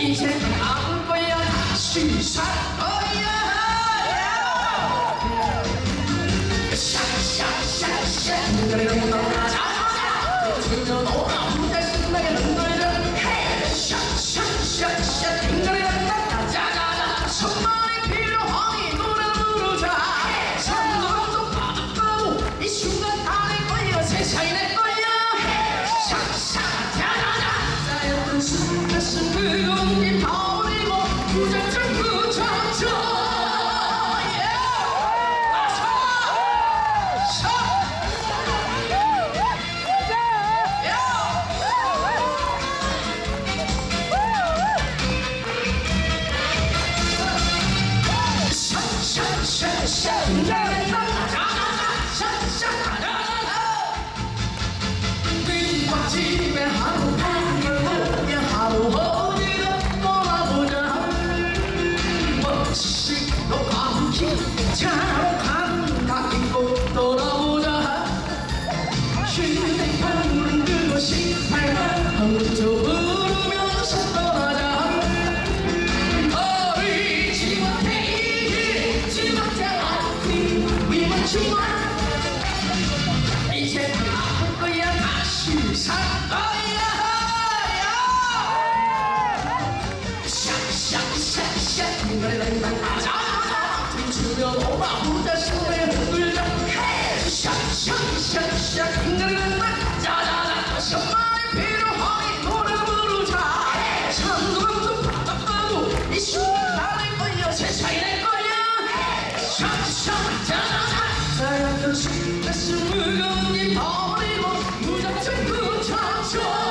인생 아무 거야 시사 어야 샤샤샤샤 노래를 못하고 자자자 돌아오자 힘든 편을 그것이 발만 한번 좁은 다시만 이제 아플 거야 다시 살 거야 샥샥샥샥 이 노래 나만 아자 춤추며 오마보다 손에 흔들자 샥샥샥샥 이 노래 나만 자자자 다시 한마디 필요하니 노래를 부르자 참고름도 바닥바도 이슈 나를 거야 세상이 내 거야 샥샥 자자 하얀 현실 가슴 무거운 이 버리고 무작정 붙잡쳐